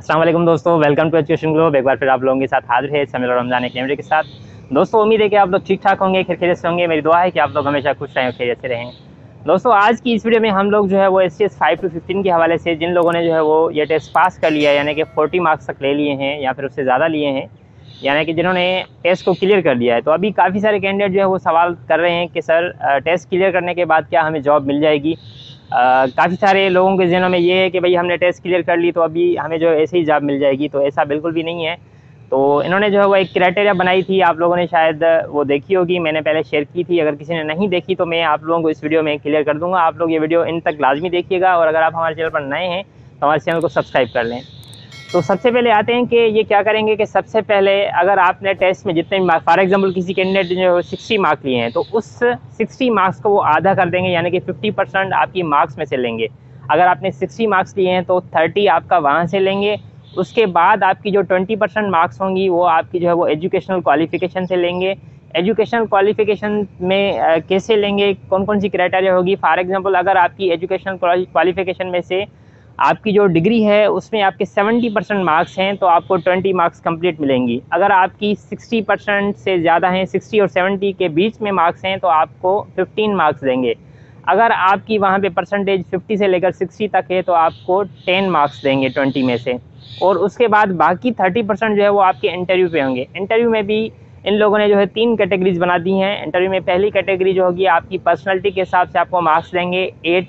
असलम दोस्तों welcome to education globe एक बार फिर आप लोगों के साथ हाजिर है शमिल रमज़ान कैमरे के साथ। दोस्तों, उम्मीद है कि आप लोग ठीक ठाक होंगे, खैर से होंगे। मेरी दुआ है कि आप लोग हमेशा खुश रहें खैर से रहें। दोस्तों, आज की इस वीडियो में हम लोग जो है वो S C S five to fifteen के हवाले से जिन लोगों ने जो है वो ये टेस्ट पास कर लिया यानी कि फोर्टी मार्क्स तक ले लिए हैं या फिर उससे ज़्यादा लिए हैं, यानी कि जिन्होंने टेस्ट को क्लियर कर दिया है। तो अभी काफ़ी सारे कैंडिडेट जो है वो सवाल कर रहे हैं कि, सर टेस्ट क्लियर करने के बाद क्या हमें जॉब मिल जाएगी? काफ़ी सारे लोगों के जहनों में ये है कि भाई हमने टेस्ट क्लियर कर ली तो अभी हमें जो ऐसे ही जॉब मिल जाएगी तो ऐसा बिल्कुल भी नहीं है। तो इन्होंने जो है वो एक क्राइटेरिया बनाई थी, आप लोगों ने शायद वो देखी होगी, मैंने पहले शेयर की थी, अगर किसी ने नहीं देखी तो मैं आप लोगों को इस वीडियो में क्लियर कर दूँगा। आप लोग ये वीडियो इन तक लाजमी देखिएगा और अगर आप हमारे चैनल पर नए हैं तो हमारे चैनल को सब्सक्राइब कर लें। तो सबसे पहले आते हैं कि ये क्या करेंगे कि सबसे पहले अगर आपने टेस्ट में जितने मार्क्स फॉर एग्जांपल किसी कैंडिडेट ने सिक्सटी मार्क्स लिए हैं तो उस सिक्सटी मार्क्स को वो आधा कर देंगे, यानी कि फिफ्टी परसेंट आपकी मार्क्स में से लेंगे। अगर आपने सिक्सटी मार्क्स लिए हैं तो थर्टी आपका वहाँ से लेंगे। उसके बाद आपकी जो ट्वेंटी परसेंट मार्क्स होंगी, वो आपकी जो है वो एजुकेशनल क्वालिफिकेशन से लेंगे। एजुकेशनल क्वालिफिकेशन में कैसे लेंगे कौन कौन सी क्राइटेरिया होगी? फॉर एग्जांपल अगर आपकी एजुकेशनल क्वालिफिकेशन में से आपकी जो डिग्री है, उसमें आपके 70 परसेंट मार्क्स हैं तो आपको 20 मार्क्स कंप्लीट मिलेंगी। अगर आपकी 60 परसेंट से ज़्यादा हैं 60 और 70 के बीच में मार्क्स हैं तो आपको 15 मार्क्स देंगे। अगर आपकी वहाँ पे परसेंटेज 50 से लेकर 60 तक है तो आपको 10 मार्क्स देंगे 20 में से। और उसके बाद बाकी 30 परसेंट जो है, वो आपके इंटरव्यू पे होंगे। इंटरव्यू में भी इन लोगों ने जो है, तीन कैटेगरीज बना दी हैं। इंटरव्यू में पहली कैटेगरी जो होगी, आपकी पर्सनैलिटी के हिसाब से आपको मार्क्स देंगे, एट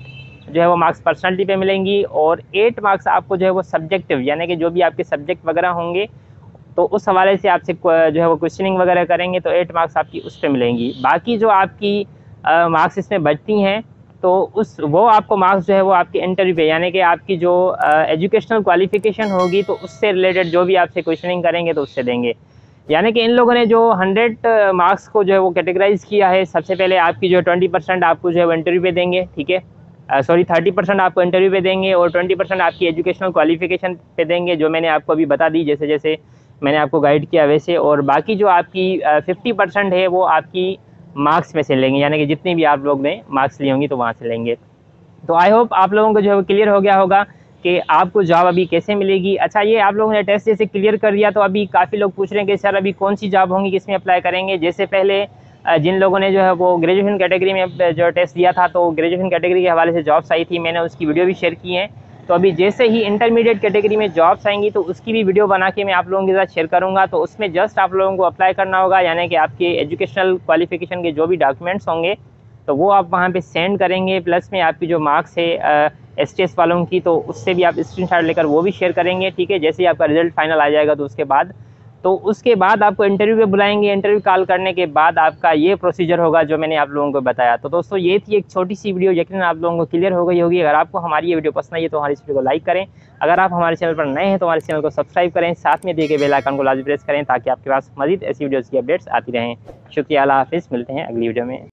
जो है वो मार्क्स पर्सनैलिटी पे मिलेंगी और एट मार्क्स आपको जो है वो सब्जेक्टिव यानी कि जो भी आपके सब्जेक्ट वगैरह होंगे तो उस हवाले से आपसे जो है वो क्वेश्चनिंग वगैरह करेंगे तो एट मार्क्स आपकी उस पर मिलेंगी। बाकी जो आपकी मार्क्स इसमें बचती हैं तो उस, वो आपको मार्क्स जो है वो आपके इंटरव्यू पे, यानी कि आपकी जो एजुकेशनल क्वालिफिकेशन होगी तो उससे रिलेटेड जो भी आपसे क्वेश्चनिंग करेंगे तो उससे देंगे। यानी कि इन लोगों ने जो 100 मार्क्स को जो है वो कैटेगराइज किया है, सबसे पहले आपकी जो 20 परसेंट आपको जो है वो इंटरव्यू पे देंगे, ठीक है? सॉरी थर्टी परसेंट आपको इंटरव्यू पे देंगे और ट्वेंटी परसेंट आपकी एजुकेशनल क्वालिफिकेशन पे देंगे, जो मैंने आपको अभी बता दी जैसे जैसे मैंने आपको गाइड किया वैसे। और बाकी जो आपकी फिफ्टी परसेंट है, वो आपकी मार्क्स में से लेंगे, यानी कि जितनी भी आप लोग ने मार्क्स ली होंगी तो वहाँ से लेंगे। तो आई होप आप लोगों को जो है क्लियर हो गया होगा कि आपको जॉब अभी कैसे मिलेगी। अच्छा ये आप लोगों ने टेस्ट जैसे क्लियर कर दिया तो अभी काफ़ी लोग पूछ रहे हैं कि, सर, अभी कौन सी जॉब होंगी किसमें अप्लाई करेंगे? जैसे पहले जिन लोगों ने जो है वो ग्रेजुएशन कैटेगरी में जो टेस्ट दिया था तो ग्रेजुएशन कैटेगरी के हवाले से जॉब्स आई थी। मैंने उसकी वीडियो भी शेयर की है। तो अभी जैसे ही इंटरमीडिएट कैटेगरी में जॉब्स आएँगी तो उसकी भी वीडियो बना के मैं आप लोगों के साथ शेयर करूँगा। तो उसमें जस्ट आप लोगों को अप्लाई करना होगा, यानी कि आपके एजुकेशनल क्वालिफिकेशन के जो भी डॉक्यूमेंट्स होंगे तो वो आप वहाँ पे सेंड करेंगे। प्लस में आपकी जो मार्क्स है एस टी एस वालों की तो उससे भी आप स्क्रीन लेकर वो भी शेयर करेंगे। ठीक है? जैसे ही आपका रिज़ल्ट फाइनल आ जाएगा तो उसके बाद तो उसके बाद आपको इंटरव्यू पे बुलाएँगे। इंटरव्यू कॉल करने के बाद आपका ये प्रोसीजर होगा जो मैंने आप लोगों को बताया। तो दोस्तों, ये थी एक छोटी सी वीडियो। यकीन आप लोगों को क्लियर हो गई होगी। अगर आपको हमारी ये वीडियो पसंद आई है तो हमारी इस वीडियो को लाइक करें। अगर आप हमारे चैनल पर नए हैं तो हमारे चैनल को सब्सक्राइब करें। साथ में दिए गए बेल को लाजमी प्रेस करें ताकि आपके पास मजीद ऐसी वीडियोज़ की अपडेट्स आती रहें। शुक्रिया। हाफिज़। मिलते हैं अगली वीडियो में।